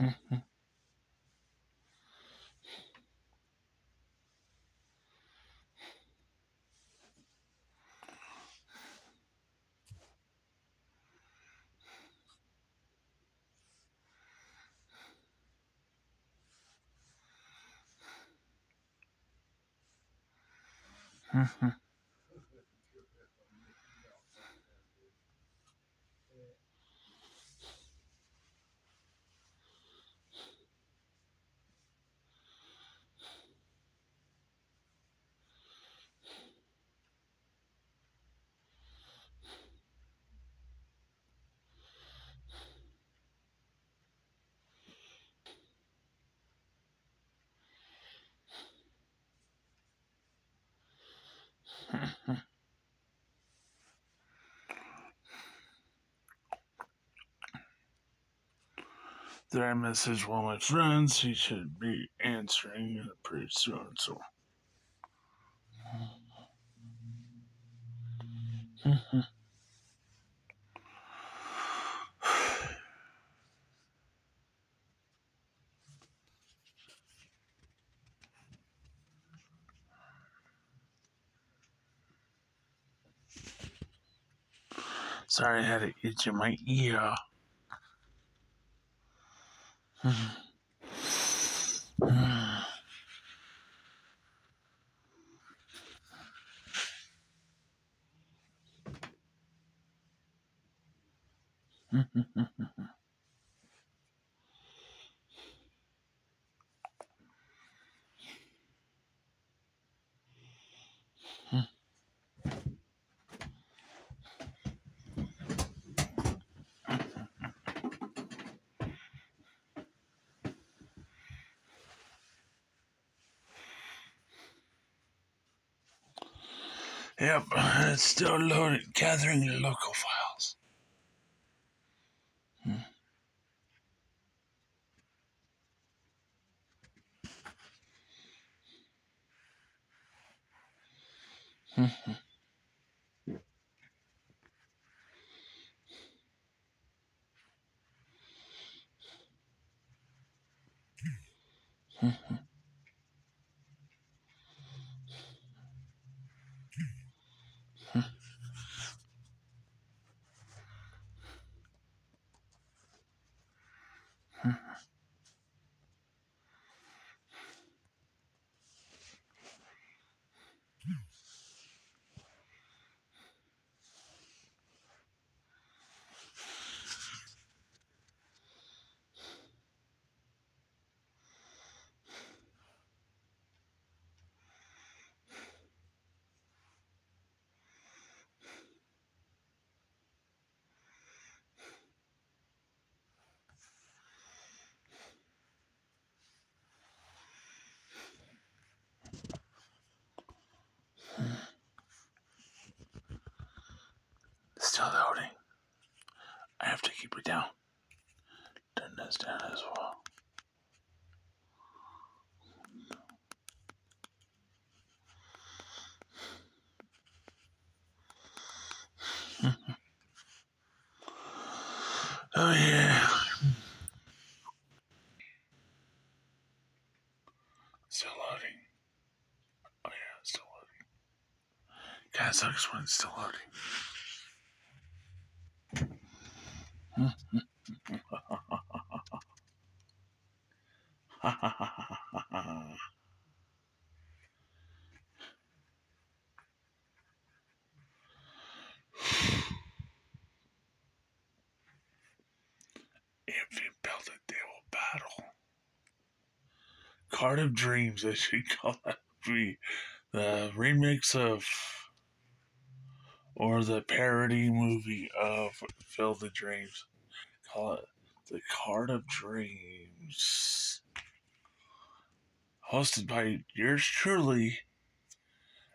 Mm-hmm. Did I message one of my friends? He should be answering pretty soon, so. Sorry, I had to itch in my ear. Mm-hmm. Yep, it's still loading, gathering local files. Still loading. I have to keep it down. Turn this down as well. Oh yeah. Still loading. Oh yeah, still loading. Kind of sucks when it's still loading. Amphibian Belted They Will Battle. Card of Dreams, I should call that be the remix of or the parody movie of Field the Dreams. Call it The Card of Dreams. Hosted by yours truly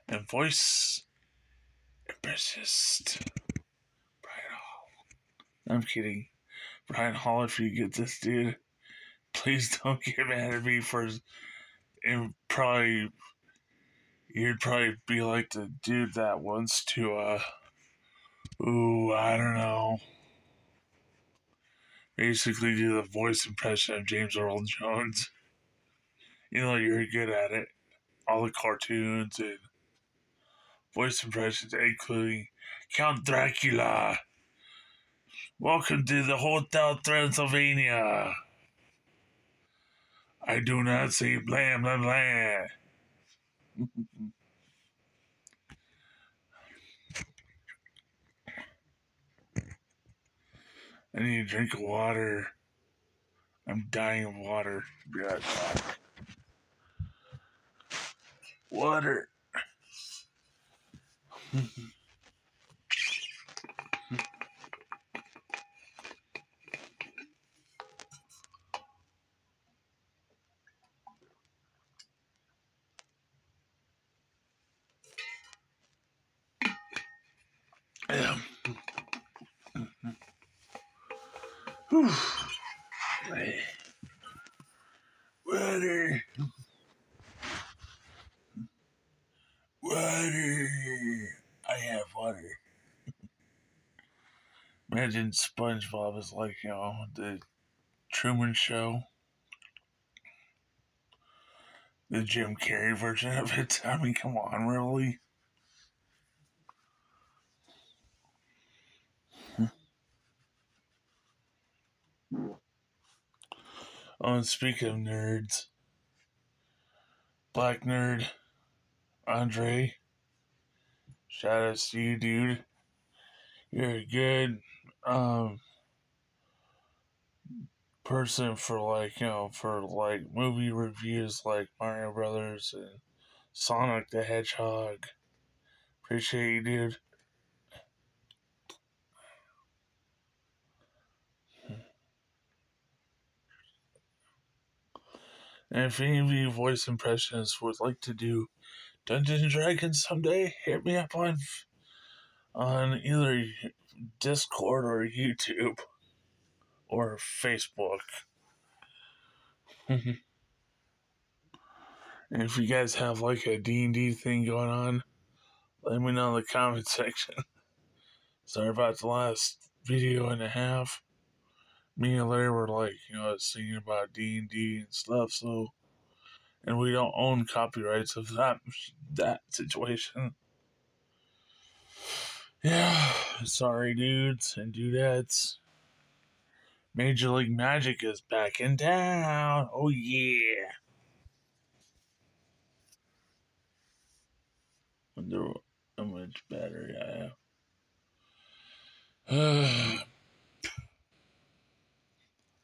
and voice impressist Brian Hall. I'm kidding. Brian Hall, if you get this dude, please don't get mad at me for and probably you'd probably be like the dude that wants to uh ooh, I don't know. basically do the voice impression of James Earl Jones. You know, you're good at it. All the cartoons and voice impressions, including Count Dracula. Welcome to the Hotel Transylvania. I do not see blam blam blam. I need a drink of water. I'm dying of water. Back. Water. Water. Water. I have water. Imagine SpongeBob is like, you know, the Truman Show. The Jim Carrey version of it. I mean, come on, really? Speaking of nerds, Black Nerd, Andre, shout out to you, dude. You're a good um, person for like, you know, for like movie reviews like Mario Brothers and Sonic the Hedgehog. Appreciate you, dude. And if any of you voice impressionists would like to do Dungeons and Dragons someday, hit me up on on either Discord or YouTube or Facebook. and if you guys have like a D&D thing going on, let me know in the comment section. Sorry about the last video and a half me and Larry were like, you know, singing about D and D and stuff. So, and we don't own copyrights of that that situation. Yeah, sorry, dudes and dudettes. Major League Magic is back in town. Oh yeah. Wonder how much battery I have.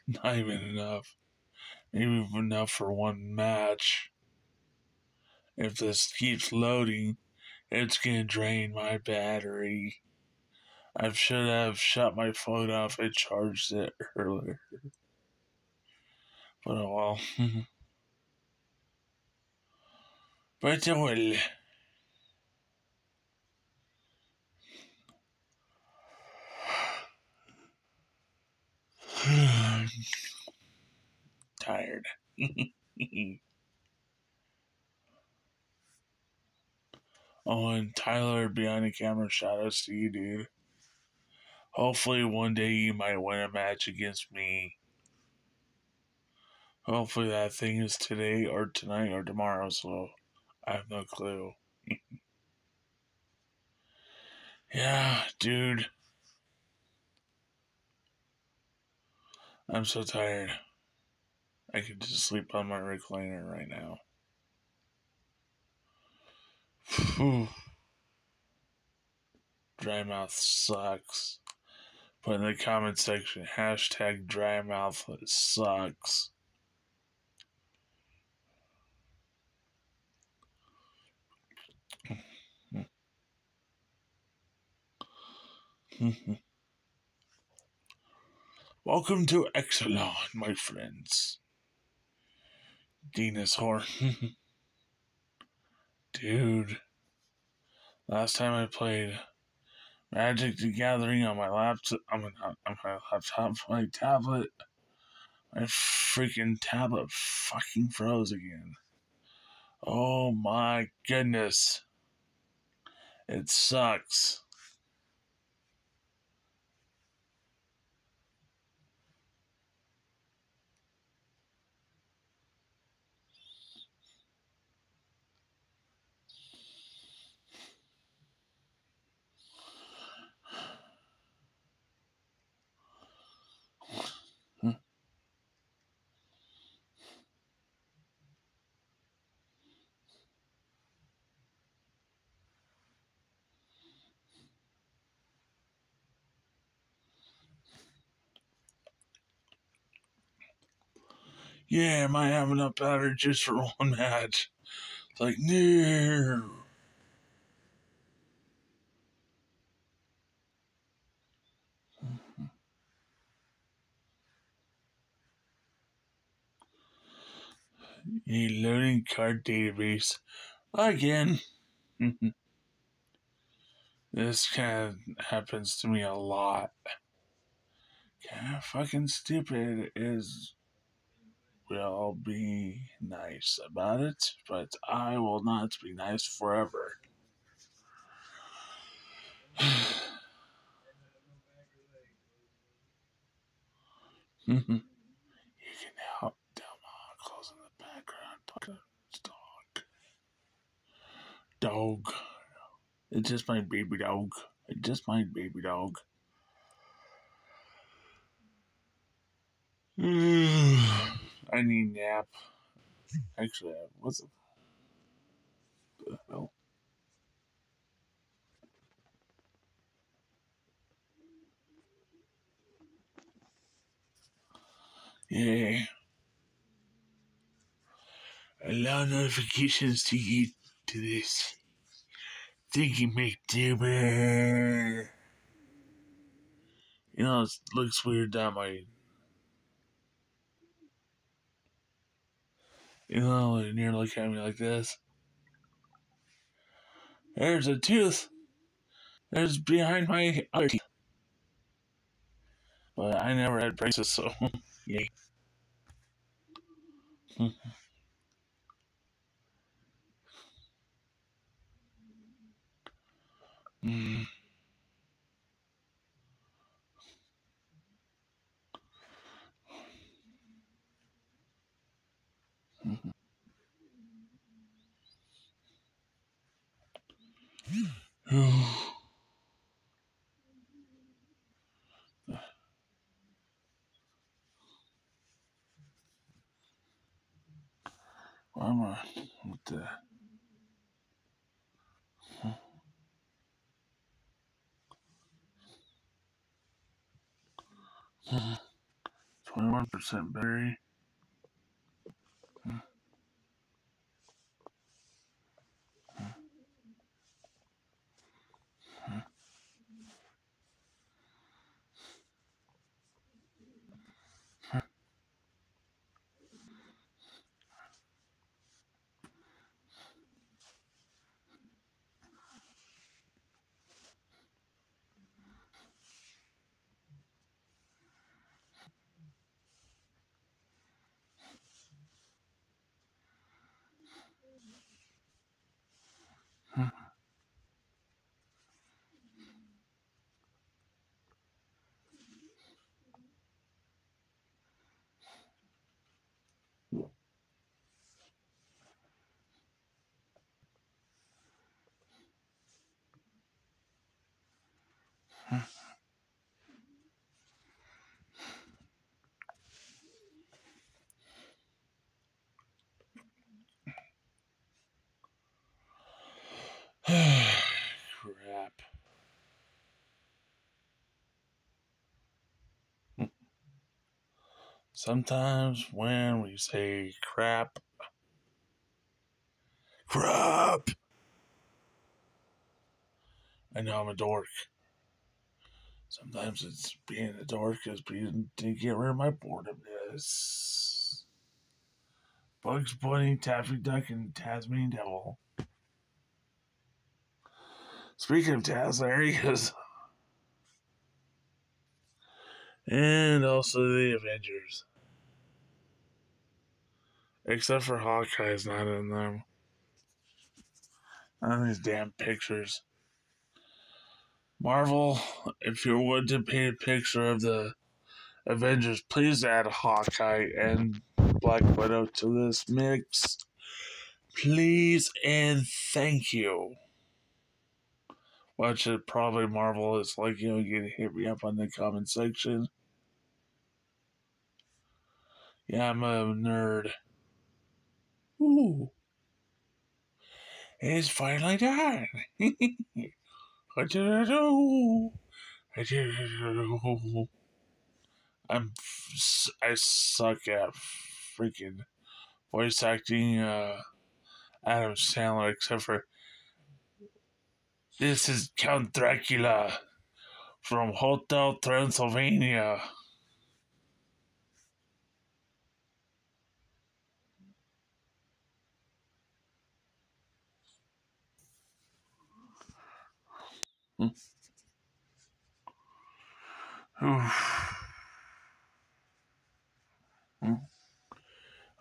Not even enough. Maybe enough for one match. If this keeps loading, it's gonna drain my battery. I should have shut my phone off and charged it earlier. But oh well. but oh well. Tired. oh, and Tyler behind the camera, shout outs to you, dude. Hopefully, one day you might win a match against me. Hopefully, that thing is today or tonight or tomorrow, so I have no clue. yeah, dude. I'm so tired. I could just sleep on my recliner right now. Dry mouth sucks. Put in the comment section hashtag dry mouth sucks. Welcome to Ixalan, my friends. Venus Horn. Dude. Last time I played Magic the Gathering on my laptop, on my, on my laptop, my tablet, my freaking tablet fucking froze again. Oh my goodness. It sucks. Yeah, am I have enough powder just for one match. It's like, no. A loading card database. Again. this kind of happens to me a lot. Kind of fucking stupid is will be nice about it, but I will not be nice forever. you can help in the background. Dog. Dog. It's just my baby dog. It's just my baby dog. I need nap. Actually, what's the, the hell? Yeah. Allow notifications to get to this. Thank you, McDuber. You know, it looks weird that my You know, and you're looking at me like this. There's a tooth. There's behind my other teeth. But I never had braces, so mm. Why am I with the twenty-one percent berry? Crap. Sometimes when we say crap, crap, I know I'm a dork. Sometimes it's being a dork is being to get rid of my boredomness. Bugs Bunny, Daffy Duck, and Tasmanian Devil. Speaking of Taz areas, and also the Avengers. Except for Hawkeye's not in them. On these damn pictures. Marvel, if you would to paint a picture of the Avengers, please add Hawkeye and Black Widow to this mix. Please and thank you. Watch it probably Marvel is like, you know, can hit me up on the comment section. Yeah, I'm a nerd. Ooh. It's finally done. I did it. I did it. I'm. I suck at freaking voice acting uh, Adam Sandler, except for this is Count Dracula from Hotel Transylvania. I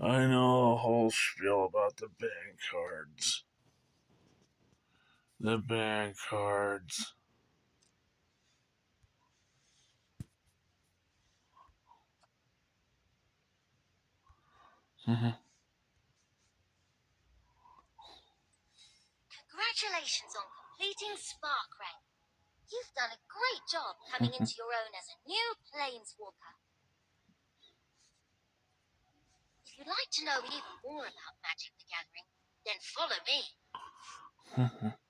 know a whole spiel about the bank cards. The bank cards. Mm-hmm. Congratulations on completing Spark Rank. You've done a great job coming into your own as a new Planeswalker. If you'd like to know even more about Magic the Gathering, then follow me.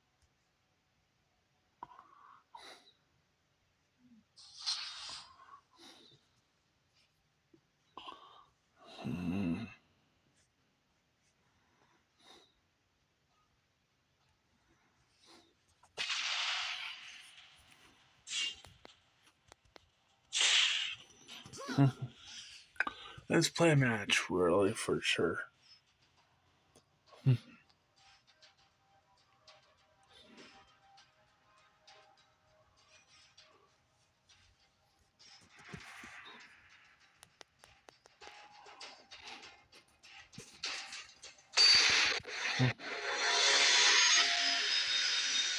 Mm. Let's play a match, really, for sure.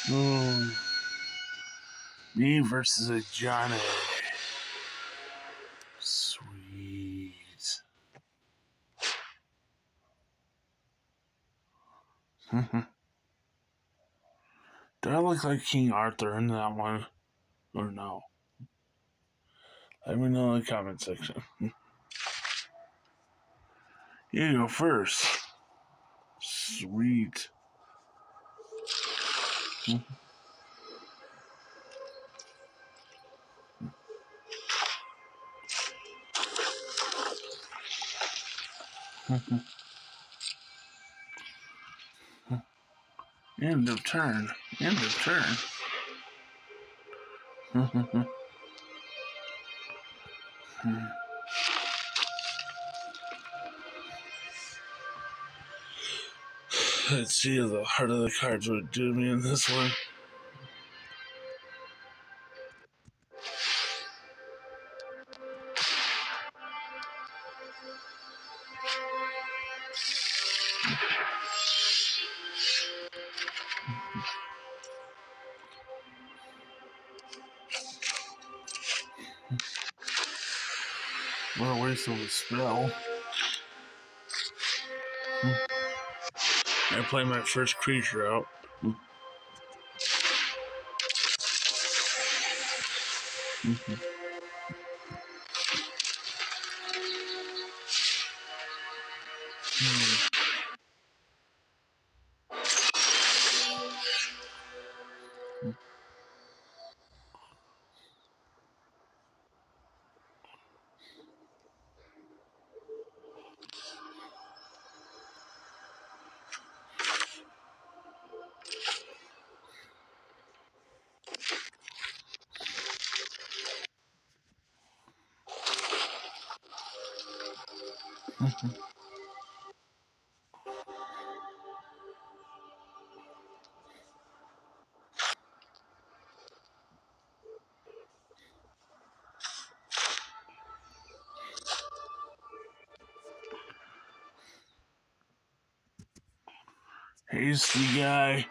Oh. Me versus a Johnny. Look like King Arthur in that one? Or no? Let me know in the comment section. You go first. Sweet. End of turn. End of turn. Let's see if the heart of the cards would do me in this one. Play my first creature out. Mm-hmm. Hasty guy.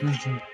Mhm.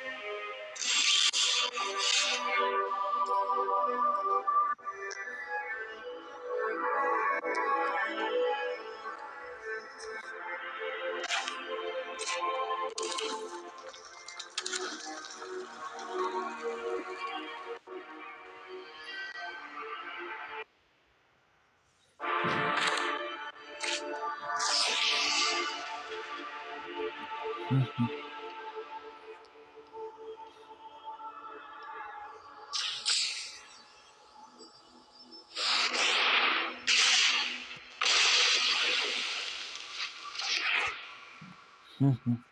Mhm.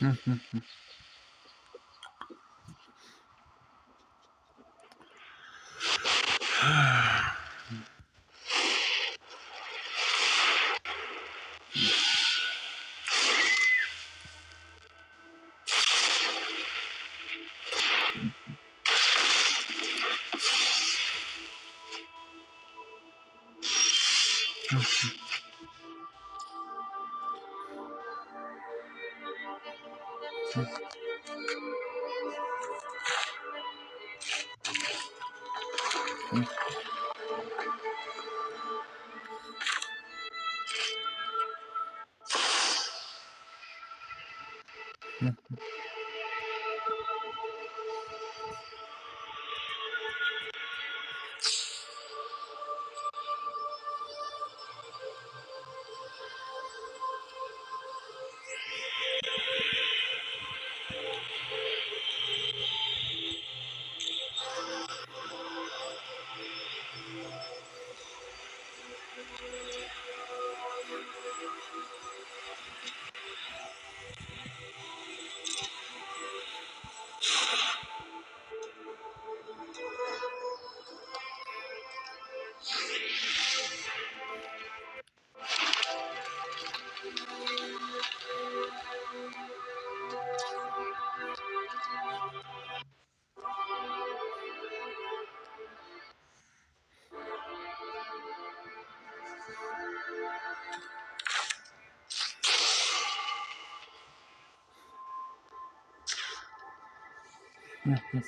Mhm. Uh -huh. Mhm.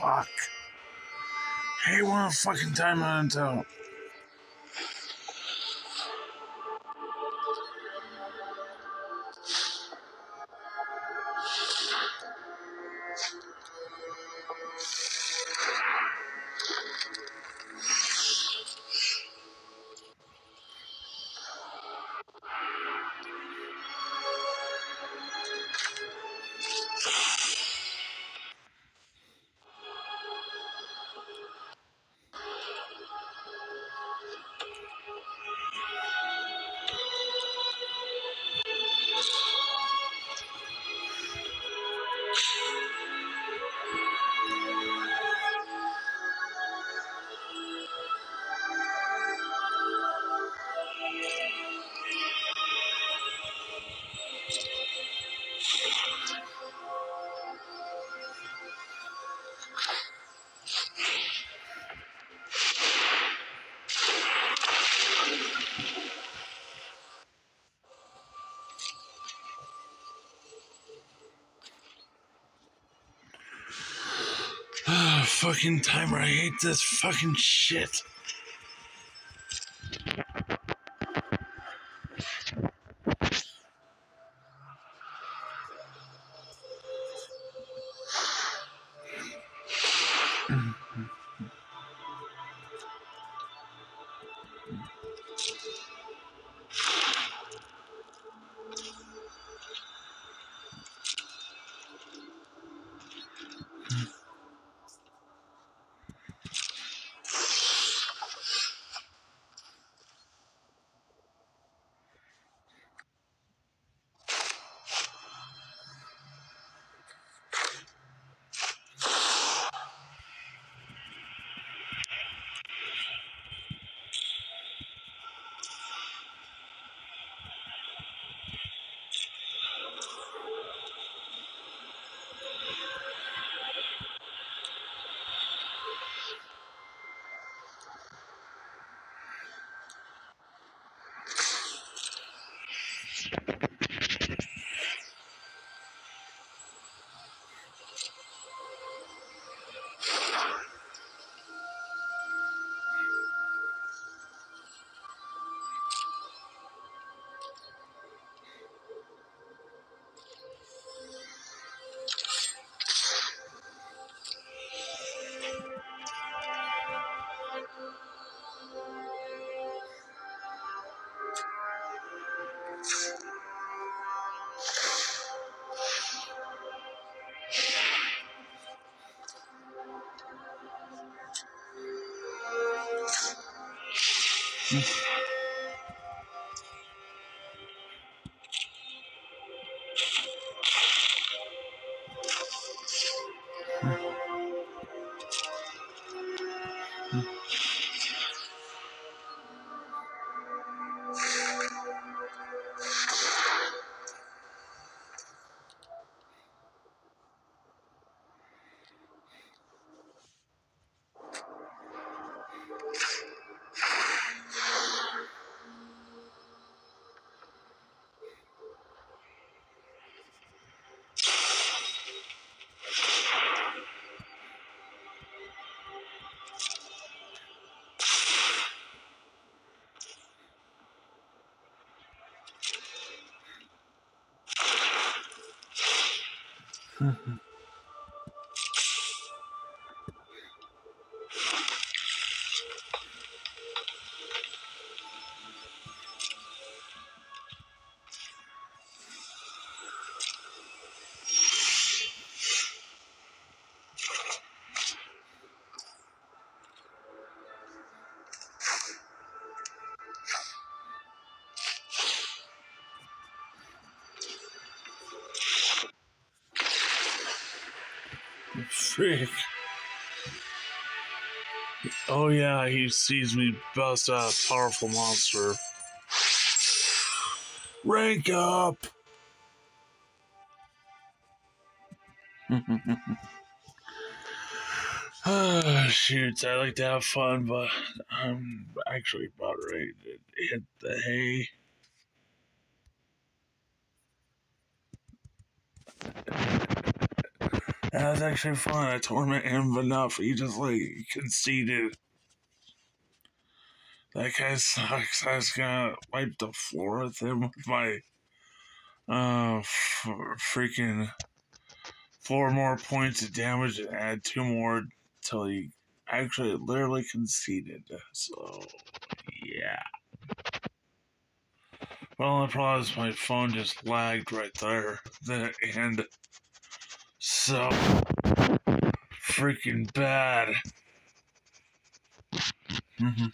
Fuck. Hey, one fucking time on until. Fucking timer. I hate this fucking shit. much. Mm-hmm. Mm-hmm. Frick. Oh yeah, he sees me bust out a powerful monster. Rank up! Ah, shoots, I like to have fun, but I'm actually about ready to hit the hay. That's actually fun. I torment him enough. He just like conceded. That guy sucks. I was gonna wipe the floor with him with my uh freaking four more points of damage and add two more till he actually literally conceded. So yeah. Well, the problem is my phone just lagged right there. The end. So freaking bad. hmm